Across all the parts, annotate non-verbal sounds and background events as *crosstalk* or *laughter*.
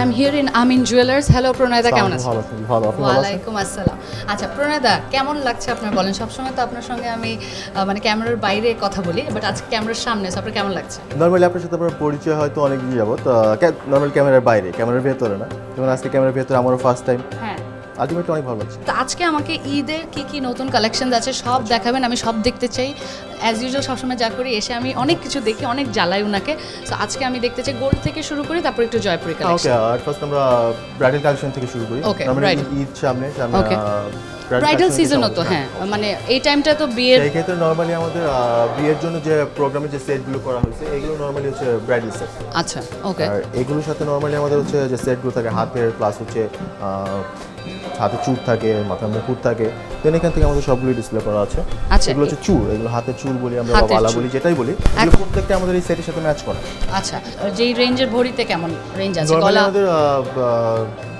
I am here in Amin jewellers hello প্রণয়দা কেমন আছেন? ভালো আছেন ভালো আছেন ওয়ালাইকুম আসসালাম। আচ্ছা প্রণয়দা কেমন লাগছে আপনার বলেন? সবসময় তো আপনার সঙ্গে আমি মানে ক্যামেরার বাইরে কথা বলি বাট আজকে ক্যামেরার সামনে so আপনার কেমন লাগছে? নরমালি আপনার সাথে আমার পরিচয় হয়তো অনেক দিন যাবত নর্মাল ক্যামেরার বাইরে ক্যামেরার ভেতরে না। যেমন আজকে ক্যামেরার ভেতরে আমারও ফার্স্ট টাইম হ্যাঁ। আলটিমেটলি অনেক ভালো লাগছে। তো আজকে আমাকে ঈদের কি কি নতুন কালেকশন আছে সব দেখাবেন আমি সব দেখতে চাই। অ্যাজ ইউজুয়াল সবসময় যা করি এসে আমি অনেক কিছু দেখি অনেক জ্বালাই ওনাকে তো আজকে আমি দেখতে চাই গোল্ড থেকে শুরু করি তারপর একটু জয়পুরি ওকে কালেকশন আর ফার্স্ট আমরা ব্রাইডাল কালেকশন থেকে শুরু করি। আমরা ঈদ সামনে সামনে ব্রাইডাল সিজনও তো হ্যাঁ মানে এই টাইমটা তো বিয়ের সেই ক্ষেত্রে নর্মালি আমাদের বিয়ের জন্য যে প্রোগ্রামে যে সেটগুলো করা হয়েছে এগুলো নর্মালি হচ্ছে ব্রাইডাল সেট আচ্ছা ওকে আর এগুলোর সাথে নর্মালি আমাদের হচ্ছে যে সেটগুলো থাকে হাতের প্লাস হচ্ছে হাতে চুর থাকে মাথার মুকুট থাকে দেন এখান থেকে আমাদের সবগুলো ডিসপ্লে করা আছে। আচ্ছা, এগুলো হচ্ছে চুর এগুলো হাতের চুর বলি আমরা বালা বলি যেটাই বলি এগুলো প্রত্যেকটা আমাদের এই সেটের সাথে ম্যাচ করা। আচ্ছা যেই রেঞ্জের ভরিতে কেমন রেঞ্জ আছে? গলা? আমাদের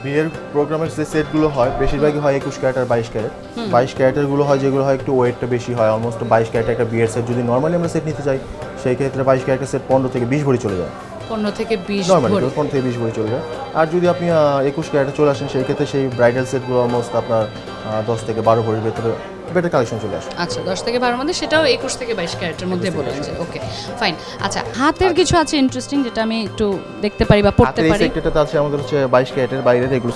বিয়ের প্রোগ্রামের যে সেটগুলো হয় বেশিরভাগই হয় একুশ ক্যারেট আর বাইশ ক্যারেট বাইশ ক্যারেটেরগুলো হয় যেগুলো হয় একটু ওয়েটটা বেশি হয় অলমোস্ট বাইশ ক্যারেট একটা বিয়ের সেট যদি নর্মালি আমরা সেট নিতে চাই সেই ক্ষেত্রে বাইশ ক্যারেটের সেট পনেরো থেকে বিশ ভরি চলে যায়। পনেরো থেকে বিশ নর্মালি পনেরো থেকে বিশ ভরি চলে যায়। আর যদি আপনি একুশ ক্যারেটে চলে আসেন সেই ক্ষেত্রে সেই ব্রাইডাল সেটগুলো অলমোস্ট আপনার দশ থেকে বারো ভরির ভেতরে বেটার কালেকশন চলে আসে। আচ্ছা দশ থেকে বারোর মধ্যে সেটাও একুশ থেকে বাইশ ক্যারেটের মধ্যে বললেন যে ওকে ফাইন আচ্ছা হাতের কিছু আছে ইন্টারেস্টিং যেটা আমি একটু দেখতে পারি বা পড়তে পারি? সেক্টরটাতে আছে আমাদের হচ্ছে বাইশ ক্যারেটের বাইরের এগুলো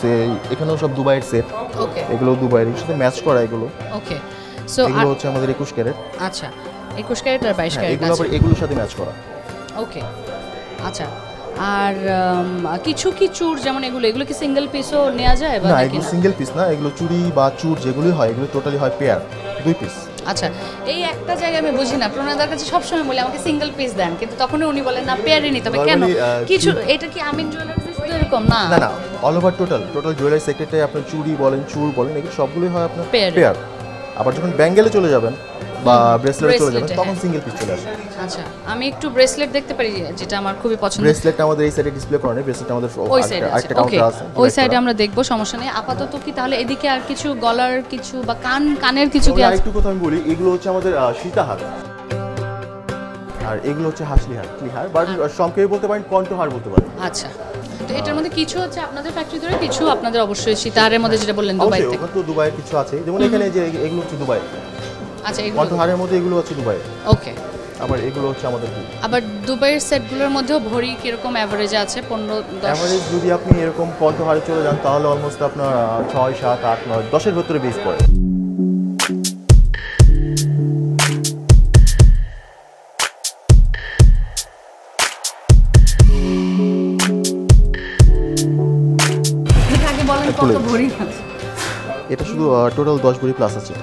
এখানেও সব দুবাইয়ের সেট ওকে এগুলো দুবাইয়ের সাথে ম্যাচ করা এগুলো। ওকে সো এগুলো হচ্ছে আমাদের একুশ ক্যারেট। আচ্ছা একুশ ক্যারেট আর বাইশ হ্যাঁ ক্যারেট এগুলো আবার এগুলোর সাথে ম্যাচ করা। ওকে আচ্ছা। আর কিছু কি চুর যেমন এগুলো এগুলো কি সিঙ্গেল পিসও নেওয়া যায় বা না এগুলো? সিঙ্গেল পিস না এগুলো চুড়ি বা চুর যেগুলি হয় এগুলো টোটালি হয় পেয়ার দুই পিস আচ্ছা এই একটা জায়গায় আমি বুঝি না প্রণয়দার কাছে সবসময় বলি আমাকে সিঙ্গেল পিস দেন। কিন্তু তখনই উনি বলেন না পেয়ারে নিতে হবে। কেন? কিছু এটা কি আমিন জুয়েলার্স এরকম? না। না না all over total total jewellery সেক্টরটাই আপনার চুড়ি বলেন চুর বলেন এগুলো সবগুলোই হয় আপনার. পেয়ার আবার যখন ব্যাঙ্গেলে চলে যাবেন বা ব্রেসলেটে চলে যাবেন তখন হ্যাঁ। সিঙ্গেল পিস চলে আসে আচ্ছা আমি একটু ব্রেসলেট দেখতে পারি যেটা আমার খুবই পছন্দ। ব্রেসলেটটা আমাদের এই সাইডে ডিসপ্লে করা নেই ব্রেসলেট আমাদের ওই সাইডে আরেকটা কাউন্টার আছে ওই সাইডে আমরা দেখব সমস্যা নেই। আপাতত কি তাহলে এদিকে আর কিছু গলার কিছু বা কান কানের কিছু কি আছে? আরেকটু কথা আমি বলি এগুলো হচ্ছে আমাদের সীতাহার। আর এগুলো হচ্ছে হাসলি হার কি হার বাট সংক্ষেপে বলতে পারেন কণ্ঠহার বলতে পারেন। আচ্ছা। এটার মধ্যে কিছু হচ্ছে আপনাদের ফ্যাক্টরি ধরে কিছু আপনাদের অবশ্যই সীতাহারের মধ্যে যেটা বললেন দুবাই থেকে। তো দুবাইয়ের কিছু আছে। যেমন এখানে যে এগুলো হচ্ছে দুবাই। আচ্ছা এগুলো কণ্ঠহারের মধ্যে এগুলো হচ্ছে দুবাই। ওকে। আবার এগুলো হচ্ছে আমাদের আবার দুবাইয়ের সেটগুলোর মধ্যেও ভরি কীরকম অ্যাভারেজে আছে? পনেরো অ্যাভারেজ যদি আপনি এরকম কণ্ঠহারে চলে যান তাহলে অলমোস্ট আপনার ছয় সাত আট নয় দশের ভেতরে বেস পড়ে। এটা শুধু টোটাল দশ ভরি প্লাস আছে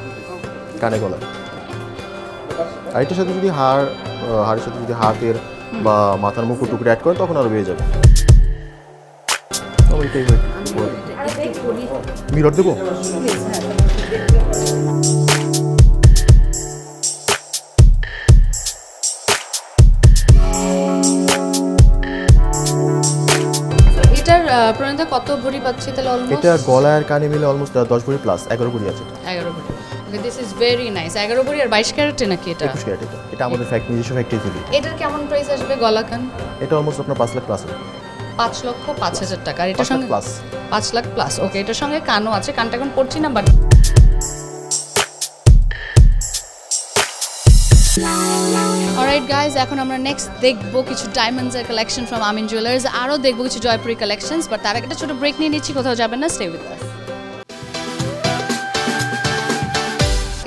কানে গলায়। আর এটার সাথে যদি হাড় হাড়ের সাথে যদি হাতের বা মাথার মুখ টুকুরে অ্যাড করেন তখন আরও বেড়ে যাবে। হয়। মিরর দেবো? প্রণীতা কত ভরি পাচ্ছি তাহলে অলমোস্ট এটা গলা আর কানে মিলে অলমোস্ট দশ ভরি প্লাস এগারো ভরি আছে। এটা এগারো ভরি। দিস ইজ ভেরি নাইস এগারো ভরি আর বাইশ ক্যারেটে নাকি এটা? একুশ ক্যারেট এটা। আমাদের ফ্যাক্টরি নিজস্ব ফ্যাক্টরি থেকে। এটার কেমন প্রাইস আসবে গলা কান? এটা অলমোস্ট আপনার পাঁচ লাখ প্লাস পাঁচ লক্ষ পাঁচ হাজার টাকা। আর এটার সঙ্গে প্লাস পাঁচ লাখ প্লাস ওকে এটার সঙ্গে কানও আছে। কানটা এখন পড়ছি না বাট অলরাইট গাইজ এখন আমরা নেক্সট দেখব কিছু ডায়মন্ডসের কালেকশন ফ্রম আমিন জুয়েলার্স আরও দেখব কিছু জয়পুরি কালেকশনস বাট তার একটা ছোট ব্রেক নিয়ে নিচ্ছি কোথাও যাবেন না স্টে উইথ আস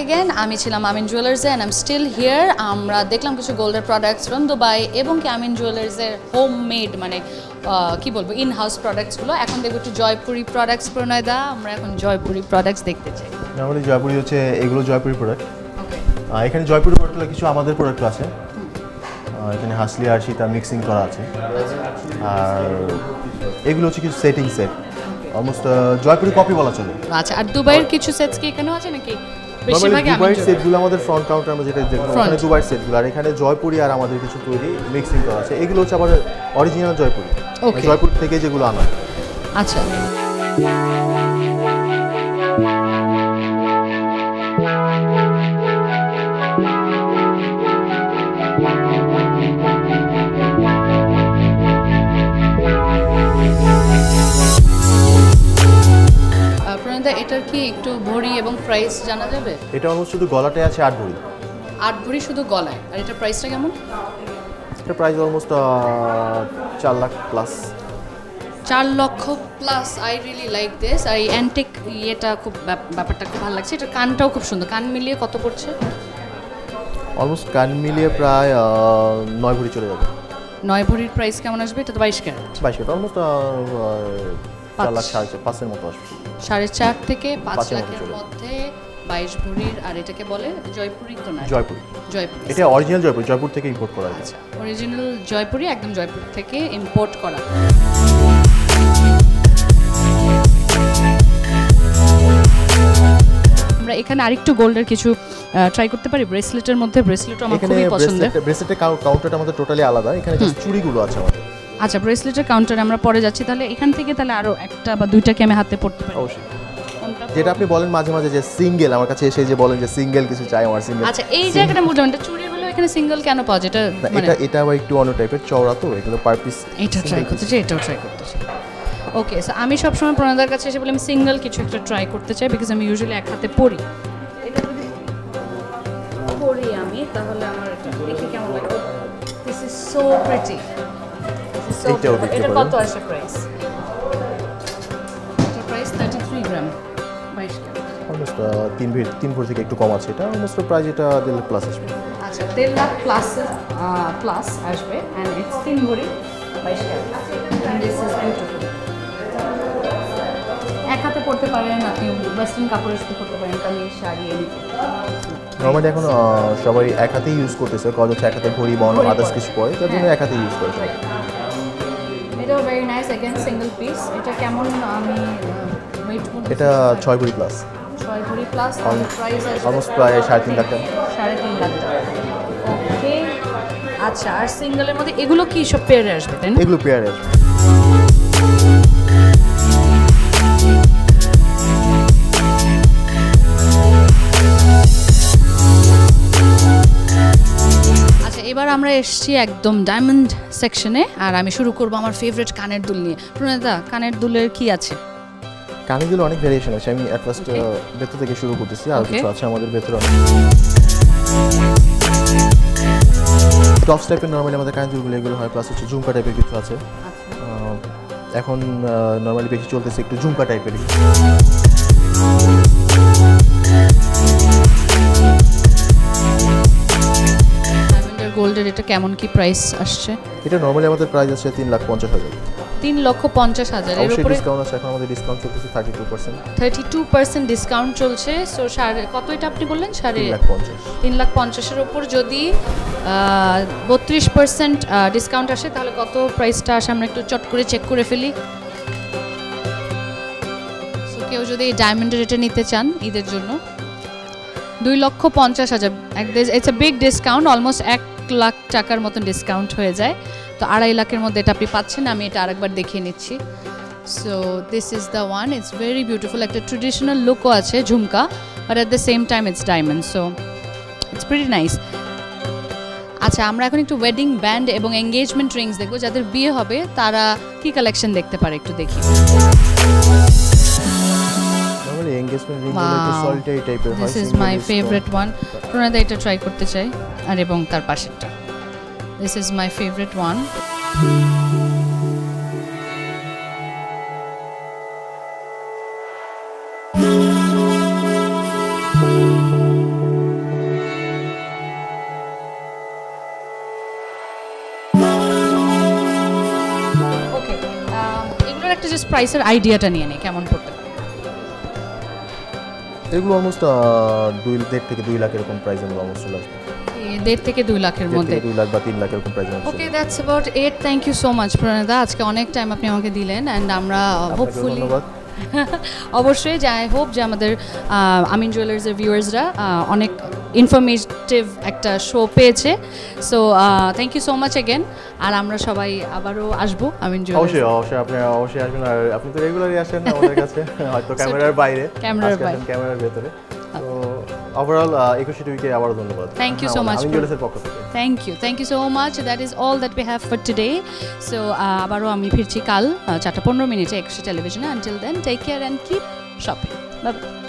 Again, আমি ছিলাম আমিন জুয়েলার্সে অ্যান্ড আম স্টিল হিয়ার আমরা দেখলাম কিছু গোল্ডের প্রোডাক্টস ফ্রম দুবাই এবং কি আমিন জুয়েলার্সের হোম মেড মানে কি বলব ইন হাউস প্রোডাক্টসগুলো এখন দেখব একটু জয়পুরি প্রোডাক্টস প্রণয়দা আমরা এখন জয়পুরি প্রোডাক্টস দেখতে চাই। জয়পুরি হচ্ছে এগুলো জয়পুরি প্রোডাক্ট এখানে জয়পুরি প্রোডাক্টগুলো কিছু আমাদের প্রোডাক্ট আছে। এখানে হাসলি আর সীতা মিক্সিং করা আছে। আর এগুলো হচ্ছে কিছু setting set almost Jaipuri copy বলা চলে। আচ্ছা আর দুবাইয়ের কিছু সেটস কি এখানেও আছে নাকি? দুবাইয়ের সেটগুলো আমাদের ফ্রন্ট কাউন্টার আমরা যেটা দেখলাম Front। ওখানে দুবাইয়ের সেটগুলো আর এখানে জয়পুরি আর আমাদের কিছু তৈরি মিক্সিং করা আছে। এগুলো হচ্ছে আবার অরিজিনাল. জয়পুর থেকে যেগুলো আনা। আচ্ছা। এটার কি একটু ভরি এবং প্রাইস জানা যাবে? এটা অলমোস্ট শুধু গলাটায় আছে আট ভরি। আট ভরি শুধু গলায়। আর এটার প্রাইসটা কেমন? এটা প্রাইস অলমোস্ট চার লাখ প্লাস চার লক্ষ plus I really like this আর এই অ্যান্টিক ইয়েটা খুব ব্যাপ- ব্যাপারটা খুব ভালো লাগছে। এটা কানটাও খুব সুন্দর। কান মিলিয়ে কত পড়ছে? অলমোস্ট কান মিলিয়ে প্রায় নয় ভরি চলে যাবে। নয় ভরির প্রাইস কেমন আসবে? এটা তো বাইশ ক্যারেট। বাইশ কেটে অলমোস্ট চার লাখ সাড়ে পাঁচের মতো আসবে। সাড়ে চার থেকে পাঁচ লাখের মধ্যে বাইশ ভরির আর এটাকে বলে জয়পুরি তো না জয়পুরি। জয়পুরি। এটা অরিজিনাল জয়পুর জয়পুর থেকে ইম্পোর্ট করা আচ্ছা অরিজিনাল জয়পুরি একদম জয়পুর থেকে ইম্পোর্ট করা। আমরা এখানে আরেকটু গোল্ডের কিছু ট্রাই করতে পারি? ব্রেসলেটের মধ্যে ব্রেসলেটও আমার খুবই পছন্দের। ব্রেসলেটের কাউন্টারটা আমাদের টোটালি আলাদা। এখানে চুড়িগুলো আছে আমাদের। আচ্ছা ব্রেসলেটের কাউন্টারে আমরা পরে যাচ্ছি তাহলে এখান থেকে তাহলে আরও একটা বা দুইটাকে আমি হাতে পড়তে পারি? অবশ্যই। যেটা আপনি বলেন মাঝে মাঝে যে সিঙ্গেল আমার কাছে এসে যে বলেন যে সিঙ্গেল কিছু চাই আমার সিঙ্গেল আচ্ছা এই জায়গাটা বুঝলাম এটা চুড়ি হলো এখানে সিঙ্গেল কেন পাওয়া যায়? এটা মানে এটা এটা আবার একটু অন্য টাইপের চওড়া তো এগুলো পার পিস এটা ট্রাই করতে চাই এটাও ট্রাই করতে চাই ওকে সো আমি সবসময় প্রণাদার কাছে এসে বলি আমি সিঙ্গেল কিছু একটা ট্রাই করতে চাই বিকজ আমি ইউজুয়ালি এক হাতে পড়ি এটা যদি পড়ি আমি তাহলে আমার এটা দেখে কেমন লাগে। দিস ইজ সো প্রিটি এইটাও পারেন। কত আসে প্রাইস এটা প্রাইস থার্টি থ্রি গ্রাম বাইশ গ্রাম অলমোস্ট তিন ভরি তিন ভরি থেকে একটু কম আছে। এটা অলমোস্ট প্রাইস এটা দেড় লাখ প্লাস আসবে। আচ্ছা দেড় লাখ প্লাস প্লাস আসবে। অ্যান্ড ইটস তিন ভরি বাইশ carat and this is beautiful এক হাতে পড়তে পারেন আপনি ওয়েস্টার্ন কাপড়ের সাথে পড়তে পারেন কামিজ শাড়ি এদিকে নর্মালি এখন আহ, সবাই এক হাতেই ইউজ করতেছে কজ হচ্ছে এক হাতে ঘড়ি বন ঘড়ি আদার্স। কিছু পরে তার জন্য হ্যাঁ। এক হাতে ইউজ করে very nice again single piece এটা কেমন আমি ওয়েট এটা ছয় ভরি প্লাস ছয় ভরি প্লাস প্রাইস অলমোস্ট প্রায় সাড়ে তিন লাখ টাকা। সাড়ে তিন লাখ টাকা। ওকে আচ্ছা আর সিঙ্গেলের মধ্যে এগুলো কি সব পেয়ারে আসবে তাই না? এগুলো পেয়ারে আসবে। এবার আমরা এসছি একদম ডায়মন্ড সেকশনে আর আমি শুরু করব আমার ফেভারিট কানের দুল নিয়ে। প্রণেতা কানের দুলের কি আছে? কানের দুল অনেক ভেরিয়েশন আছে। আমি অ্যাট ফার্স্ট ভেতর থেকে শুরু করতেছি আর. কিছু আছে আমাদের ভেতরে টপস টাইপের নর্মালি আমাদের কানের দুলগুলো এগুলো হয় প্লাস হচ্ছে ঝুমকা টাইপের কিছু আছে। এখন নর্মালি বেশি চলতেছে একটু ঝুমকা টাইপের গোল্ডের এটা কেমন কি প্রাইস আসছে? এটা নর্মালি আমাদের প্রাইস আছে তিন লাখ পঞ্চাশ হাজার। তিন লক্ষ পঞ্চাশ হাজার। এর উপরে ডিসকাউন্ট আছে এখন আমাদের ডিসকাউন্ট চলতেছে thirty two percent thirty two percent discount চলছে। সো সাড়ে কত এটা আপনি বললেন? সাড়ে তিন লাখ পঞ্চাশ। তিন লাখ পঞ্চাশের ওপর যদি বত্রিশ পার্সেন্ট ডিসকাউন্ট আসে তাহলে কত প্রাইসটা আসে আমরা একটু চট করে চেক করে ফেলি। কেউ যদি এই ডায়মন্ডের এটা নিতে চান ঈদের জন্য দুই লক্ষ পঞ্চাশ হাজার। It's a big discount almost এক লাখ টাকার মতন ডিসকাউন্ট হয়ে যায়। তো আড়াই লাখের মধ্যে এটা আপনি পাচ্ছেন, আমি এটা আরেকবার দেখিয়ে নিচ্ছি। So this is the one it's very beautiful একটা ট্রেডিশনাল লুকও আছে jhumka but at the same time it's diamond so it's very nice আচ্ছা আমরা এখন একটু ওয়েডিং ব্যান্ড এবং এঙ্গেজমেন্ট রিংস দেখব। যাদের বিয়ে হবে, তারা কি কালেকশন দেখতে পারে একটু দেখি। নর্মালি রিংগুলো একটু Wow. সল্টারি টাইপের হয় this is my favourite one প্রণাদা এটা ট্রাই করতে চাই আর এবং তার পাশেরটা। This is my favourite one একটা জাস্ট প্রাইসের আইডিয়াটা নিয়ে নেই কেমন পারে এগুলো অলমোস্ট দুই দেড় থেকে দুই লাখ এরকম প্রাইস এগুলো অলমোস্ট চলে আসবে। দেড় থেকে দুই লাখের মধ্যে? দুই লাখ বা তিন লাখ এরকম price okay that's about it thank you so much প্রণেদা আজকে অনেক টাইম আপনি আমাকে দিলেন অ্যান্ড আমরা হোপফুলি ধন্যবাদ। *laughs* অবশ্যই যে আই হোপ যে আমাদের আমিন জুয়েলার্সের ভিউয়ার্সরা অনেক ইনফরমেটিভ একটা শো পেয়েছে। So thank you so much again আর আমরা সবাই আবারও আসব আমিন জুয়েলার্স অবশ্যই অবশ্যই আপনি অবশ্যই আসবেন। আর আপনি তো রেগুলারই আসেন আমাদের কাছে। *laughs* হয়তো ক্যামেরার বাইরে। ক্যামেরার বাইরে। ক্যামেরার ভেতরে। তো ওভারঅল একুশে টুইকে আবারও ধন্যবাদ। থ্যাংক ইউ সো মাচ আমি for- পক্ষ থেকে। Thank you thank you so much that is all that we have for today so আবারও আমি ফিরছি কাল চারটা পনেরো মিনিটে একুশে টেলিভিশনে until then take care and keep shopping bye